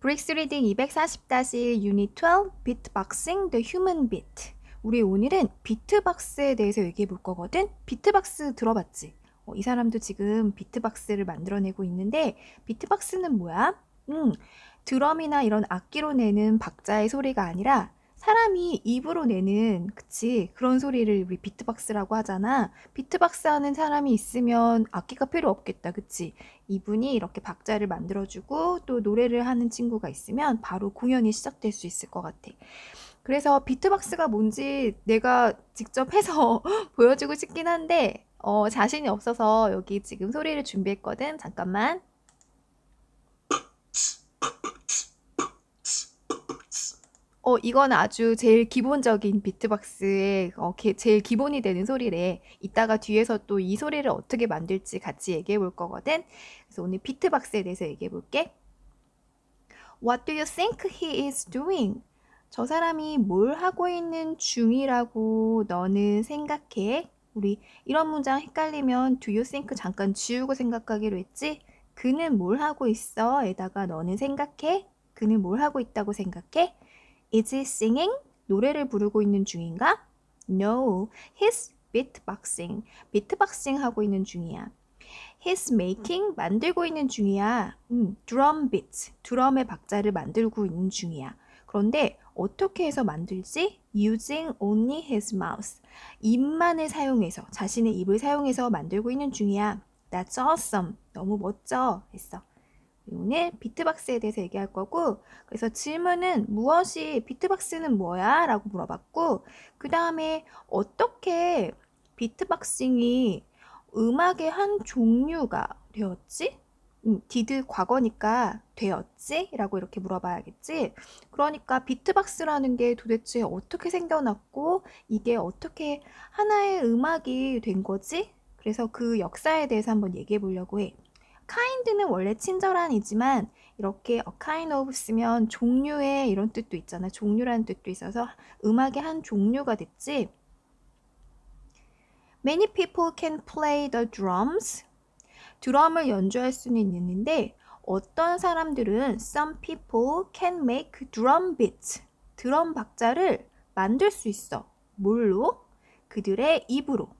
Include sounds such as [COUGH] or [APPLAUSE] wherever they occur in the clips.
Bricks Reading 240-1 유닛 12 beatboxing the human beat 우리 오늘은 비트박스에 대해서 얘기해 볼 거거든 비트박스 들어봤지? 어, 이 사람도 지금 비트박스를 만들어내고 있는데 비트박스는 뭐야? 음, 드럼이나 이런 악기로 내는 박자의 소리가 아니라 사람이 입으로 내는 그치 그런 소리를 우리 비트박스라고 하잖아. 비트박스 하는 사람이 있으면 악기가 필요 없겠다. 그치? 이분이 이렇게 박자를 만들어주고 또 노래를 하는 친구가 있으면 바로 공연이 시작될 수 있을 것 같아. 그래서 비트박스가 뭔지 내가 직접 해서 [LAUGHS] 보여주고 싶긴 한데 어, 자신이 없어서 여기 지금 소리를 준비했거든. 잠깐만. 어, 이건 아주 제일 기본적인 비트박스의 어, 게, 제일 기본이 되는 소리래. 이따가 뒤에서 또 이 소리를 어떻게 만들지 같이 얘기해 볼 거거든. 그래서 오늘 비트박스에 대해서 얘기해 볼게. What do you think he is doing? 저 사람이 뭘 하고 있는 중이라고 너는 생각해? 우리 이런 문장 헷갈리면 do you think 잠깐 지우고 생각하기로 했지? 그는 뭘 하고 있어? 에다가 너는 생각해? 그는 뭘 하고 있다고 생각해? Is he singing? 노래를 부르고 있는 중인가? No, he's beatboxing. 비트박싱 하고 있는 중이야. He's making 만들고 있는 중이야. 음, drum beats. 드럼의 박자를 만들고 있는 중이야. 그런데 어떻게 해서 만들지? Using only his mouth. 입만을 사용해서 자신의 입을 사용해서 만들고 있는 중이야. That's awesome. 너무 멋져. 했어. 오늘 비트박스에 대해서 얘기할 거고 그래서 질문은 무엇이 비트박스는 뭐야? 라고 물어봤고 그 다음에 어떻게 beatboxing이 음악의 한 종류가 되었지? 음, did 과거니까 되었지? 라고 이렇게 물어봐야겠지? 그러니까 비트박스라는 게 도대체 어떻게 생겨났고 이게 어떻게 하나의 음악이 된 거지? 그래서 그 역사에 대해서 한번 얘기해 보려고 해. Kind는 원래 친절한이지만 이렇게 a kind of 쓰면 종류의 이런 뜻도 있잖아. 종류라는 뜻도 있어서 음악의 한 종류가 됐지. Many people can play the drums. 드럼을 연주할 수는 있는데 어떤 사람들은 some people can make drum beats. 드럼 박자를 만들 수 있어. 뭘로? 그들의 입으로.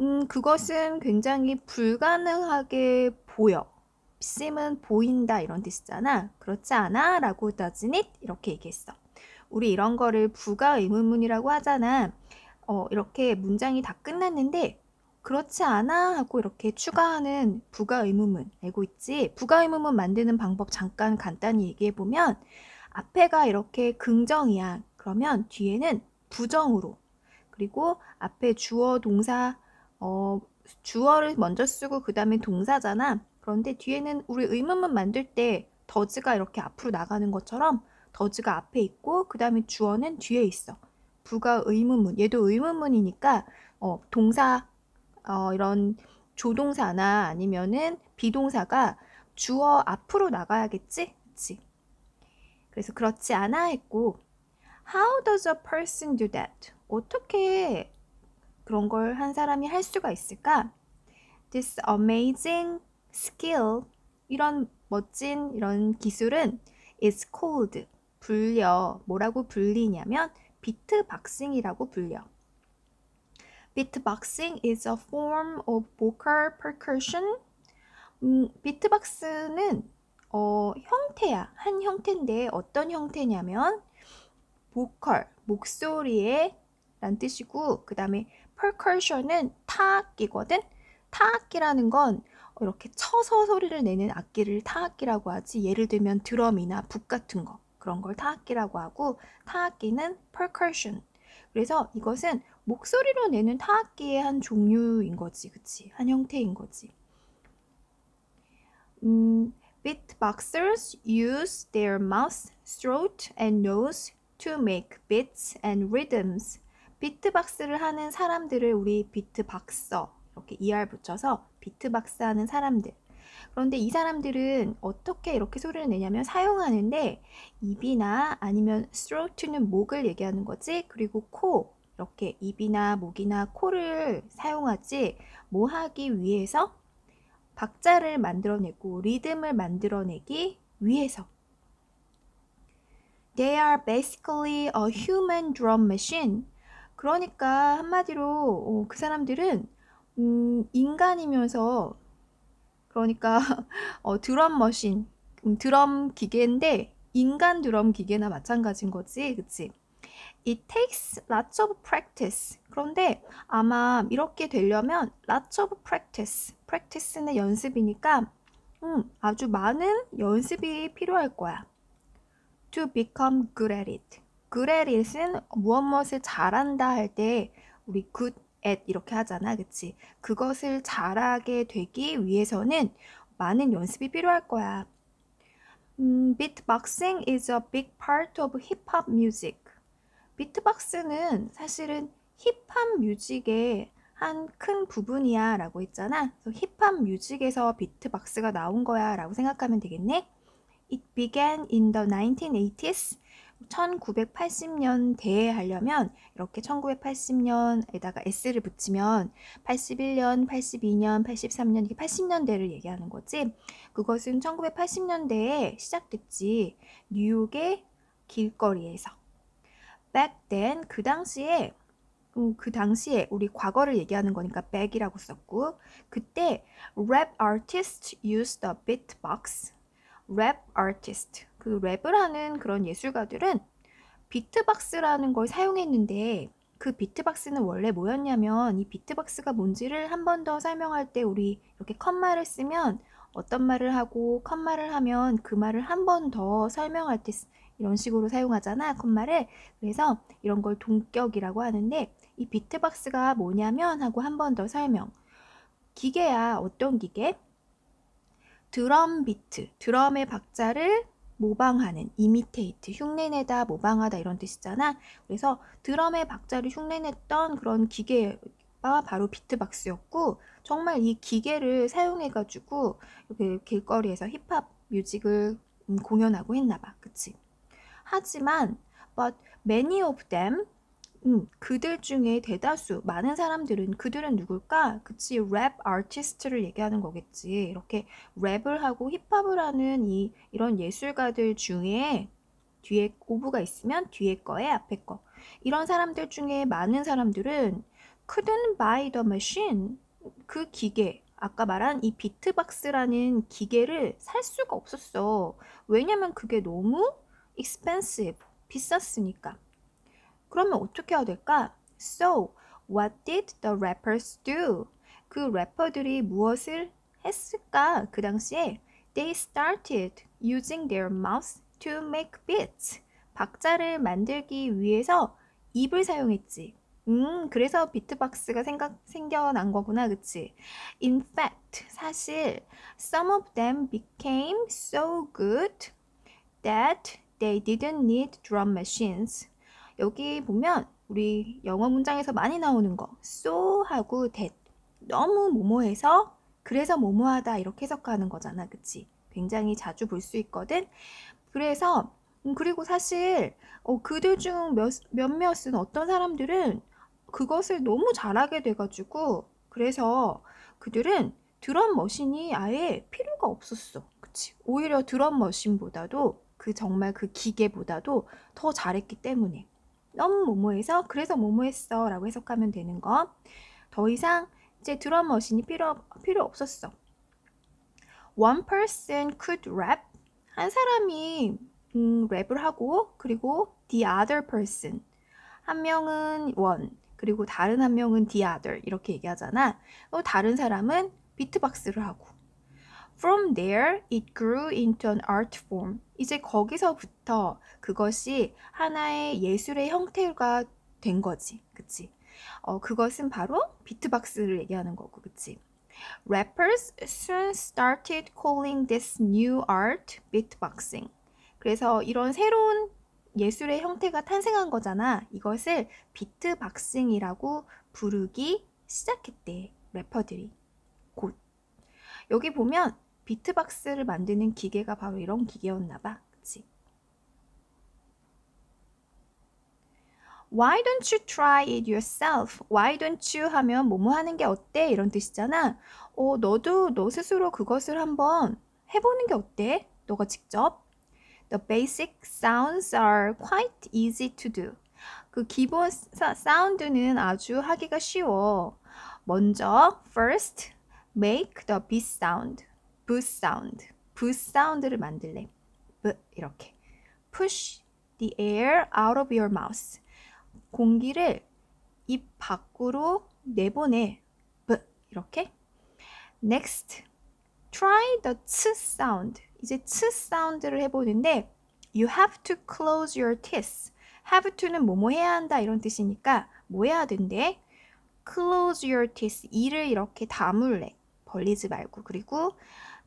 음, 그것은 굉장히 불가능하게 보여. 씀은 보인다 이런 뜻이잖아. 그렇지 않아? 라고 doesn't it? 이렇게 얘기했어. 우리 이런 거를 부가 의문문이라고 하잖아. 어, 이렇게 문장이 다 끝났는데 그렇지 않아? 하고 이렇게 추가하는 부가 의문문 알고 있지? 부가 의문문 만드는 방법 잠깐 간단히 얘기해 보면 앞에가 이렇게 긍정이야. 그러면 뒤에는 부정으로 그리고 앞에 주어 동사 어, 주어를 먼저 쓰고 그 다음에 동사잖아. 그런데 뒤에는 우리 의문문 만들 때 더즈가 이렇게 앞으로 나가는 것처럼 더즈가 앞에 있고 그 다음에 주어는 뒤에 있어. 부가 의문문. 얘도 의문문이니까 어, 동사 어, 이런 조동사나 아니면은 비동사가 주어 앞으로 나가야겠지? 그치? 그래서 그렇지 않아 했고 How does a person do that? 어떻게 그런 걸 한 사람이 할 수가 있을까? This amazing skill, 이런 멋진 이런 기술은 is called, 불려. 뭐라고 불리냐면 beatboxing이라고 불려. Beatboxing is a form of vocal percussion. 음, 비트박스는 어, 형태야. 한 형태인데 어떤 형태냐면 vocal, 목소리의란 뜻이고 그 다음에 percussion은 타악기거든. 타악기라는 건 이렇게 쳐서 소리를 내는 악기를 타악기라고 하지. 예를 들면 드럼이나 북 같은 거 그런 걸 타악기라고 하고 타악기는 percussion. 그래서 이것은 목소리로 내는 타악기의 한 종류인 거지, 그치? 한 형태인 거지. 음, beatboxers use their mouth, throat, and nose to make beats and rhythms. 비트박스를 하는 사람들을 우리 비트박서 이렇게 ER 붙여서 비트박스 하는 사람들. 그런데 이 사람들은 어떻게 이렇게 소리를 내냐면 사용하는데 입이나 아니면 throat는 목을 얘기하는 거지. 그리고 코 이렇게 입이나 목이나 코를 사용하지 뭐 하기 위해서 박자를 만들어내고 리듬을 만들어내기 위해서 They are basically a human drum machine. 그러니까 한마디로 어, 그 사람들은 음, 인간이면서 그러니까 [LAUGHS] 어, 드럼 머신, 음, 드럼 기계인데 인간 드럼 기계나 마찬가지인 거지, 그치? It takes lots of practice. 그런데 아마 이렇게 되려면 lots of practice. practice는 연습이니까 음, 아주 많은 연습이 필요할 거야. To become good at it. Good at it은 무엇 무엇을 잘한다 할 때 우리 good at 이렇게 하잖아. 그치? 그것을 잘하게 되기 위해서는 많은 연습이 필요할 거야. 음, beatboxing is a big part of hip hop music. 비트박스는 사실은 힙합 뮤직의 한 큰 부분이야 라고 했잖아. 그래서 힙합 뮤직에서 비트박스가 나온 거야 라고 생각하면 되겠네. It began in the 1980s. 1980년 대에 하려면 이렇게 1980년에다가 S를 붙이면 81년, 82년, 83년 이게 80년대를 얘기하는 거지. 그것은 1980년대에 시작됐지. 뉴욕의 길거리에서. back then 그 당시에 음, 그 당시에 우리 과거를 얘기하는 거니까 back이라고 썼고 그때 rap artists used the beatbox. rap artist 그 랩을 하는 그런 예술가들은 비트박스라는 걸 사용했는데 그 비트박스는 원래 뭐였냐면 이 비트박스가 뭔지를 한 번 더 설명할 때 우리 이렇게 컷말을 쓰면 어떤 말을 하고 컷말을 하면 그 말을 한 번 더 설명할 때 이런 식으로 사용하잖아 컷말을 그래서 이런 걸 동격이라고 하는데 이 비트박스가 뭐냐면 하고 한 번 더 설명 기계야 어떤 기계? 드럼 비트 드럼의 박자를 모방하는 이미테이트 흉내내다 모방하다 이런 뜻이잖아. 그래서 드럼의 박자를 흉내냈던 그런 기계가 바로 비트박스였고 정말 이 기계를 사용해 가지고 이렇게 길거리에서 힙합 뮤직을 음, 공연하고 했나 봐. 그치? 하지만 but many of them 음, 그들 중에 대다수 많은 사람들은 그들은 누굴까? 그치 rap artist를 얘기하는 거겠지. 이렇게 랩을 하고 힙합을 하는 이 이런 예술가들 중에 뒤에 of가 있으면 뒤에 거에 앞에 거. 이런 사람들 중에 많은 사람들은 couldn't buy the machine 그 기계 아까 말한 이 비트박스라는 기계를 살 수가 없었어. 왜냐면 그게 너무 expensive 비쌌으니까. 그러면 어떻게 해야 될까? So, what did the rappers do? 그 래퍼들이 무엇을 했을까? 그 당시에 they started using their mouths to make beats. 박자를 만들기 위해서 입을 사용했지. 음, 그래서 비트박스가 생각, 생겨난 거구나, 그치? In fact, 사실, some of them became so good that they didn't need drum machines. 여기 보면 우리 영어 문장에서 많이 나오는 거 so 하고 that 너무 뭐뭐해서 그래서 뭐뭐하다 이렇게 해석하는 거잖아 그치? 굉장히 자주 볼 수 있거든? 그래서 음, 그리고 사실 어, 그들 중 몇, 몇몇은 어떤 사람들은 그것을 너무 잘하게 돼가지고 그래서 그들은 드럼 머신이 아예 필요가 없었어 그치? 오히려 드럼 머신보다도 그 정말 그 기계보다도 더 잘했기 때문에 너무 뭐뭐해서 그래서 뭐뭐했어 라고 해석하면 되는 거. 더 이상 이제 드럼 머신이 필요, 필요 없었어. One person could rap. 한 사람이 음, 랩을 하고 그리고 the other person. 한 명은 one 그리고 다른 한 명은 the other 이렇게 얘기하잖아. 또 다른 사람은 비트박스를 하고 From there, it grew into an art form. 이제 거기서부터 그것이 하나의 예술의 형태가 된 거지. 그치? 어, 그것은 바로 비트박스를 얘기하는 거고, 그치? Rappers soon started calling this new art beatboxing. 그래서 이런 새로운 예술의 형태가 탄생한 거잖아. 이것을 beatboxing이라고 부르기 시작했대. 래퍼들이. 곧. 여기 보면 비트박스를 만드는 기계가 바로 이런 기계였나 봐. 그치? Why don't you try it yourself? Why don't you 하면 뭐뭐 하는 게 어때? 이런 뜻이잖아. 어, 너도 너 스스로 그것을 한번 해보는 게 어때? 너가 직접. The basic sounds are quite easy to do. 그 기본 사, 사운드는 아주 하기가 쉬워. 먼저 first make the b sound. B sound. b 사운드를 만들래. b 이렇게. push the air out of your mouth. 공기를 입 밖으로 내보내. b 이렇게. next try the ts sound. 이제 ts 사운드를 해 보는데 you have to close your teeth. have to는 뭐뭐 해야 한다 이런 뜻이니까 뭐 해야 된대? close your teeth. 이를 이렇게 다물래. 벌리지 말고. 그리고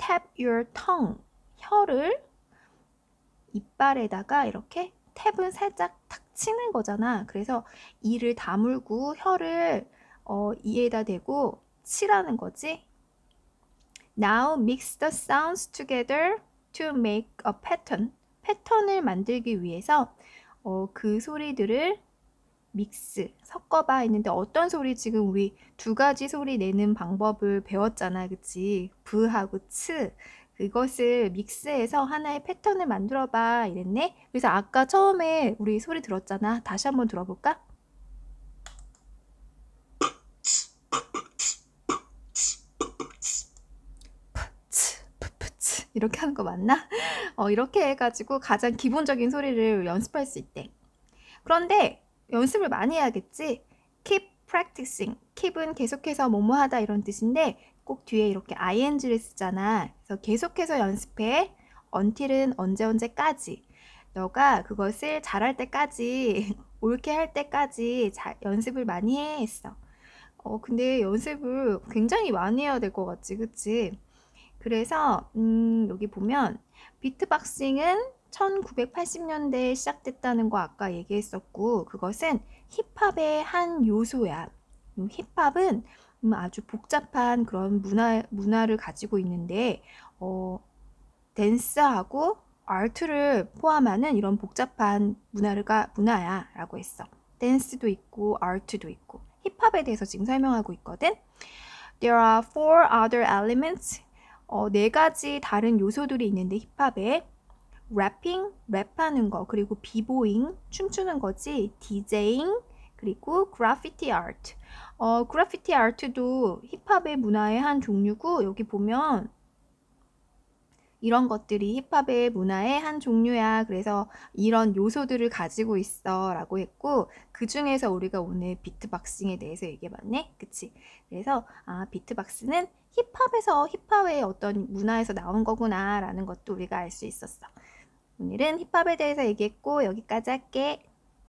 tap your tongue. 혀를 이빨에다가 이렇게 탭은 살짝 탁 치는 거잖아. 그래서 이를 다물고 혀를 어, 이에다 대고 치라는 거지. Now mix the sounds together to make a pattern. 패턴을 만들기 위해서 어, 그 소리들을 믹스, 섞어봐 했는데 어떤 소리 지금 우리 두 가지 소리 내는 방법을 배웠잖아. 그치? 브하고 츠. 그것을 믹스해서 하나의 패턴을 만들어 봐 이랬네. 그래서 아까 처음에 우리 소리 들었잖아. 다시 한번 들어볼까? 이렇게 하는 거 맞나? 어, 이렇게 해가지고 가장 기본적인 소리를 연습할 수 있대. 그런데 연습을 많이 해야겠지? keep practicing. keep은 계속해서 뭐뭐 하다 이런 뜻인데 꼭 뒤에 이렇게 ing를 쓰잖아. 그래서 계속해서 연습해. until은 언제 언제까지. 너가 그것을 잘할 때까지, [LAUGHS] 옳게 할 때까지 자, 연습을 많이 해 했어. 어, 근데 연습을 굉장히 많이 해야 될 것 같지, 그치? 그래서, 음, 여기 보면, 비트박싱은 1980년대에 시작됐다는 거 아까 얘기했었고, 그것은 힙합의 한 요소야. 힙합은 음, 아주 복잡한 그런 문화, 문화를 가지고 있는데, 어, 댄스하고 아트를 포함하는 이런 복잡한 문화가 문화야 라고 했어. 댄스도 있고 아트도 있고 힙합에 대해서 지금 설명하고 있거든. There are four other elements. 어, 네 가지 다른 요소들이 있는데 힙합에 rapping, 랩하는 거, 그리고 비보잉, 춤추는 거지, 디제잉, 그리고 graffiti art. 어, graffiti art도 힙합의 문화의 한 종류고 여기 보면 이런 것들이 힙합의 문화의 한 종류야. 그래서 이런 요소들을 가지고 있어 라고 했고 그 중에서 우리가 오늘 beatboxing에 대해서 얘기해봤네. 그치? 그래서 아 비트박스는 힙합에서 힙합의 어떤 문화에서 나온 거구나 라는 것도 우리가 알 수 있었어. 오늘은 힙합에 대해서 얘기했고 여기까지 할게.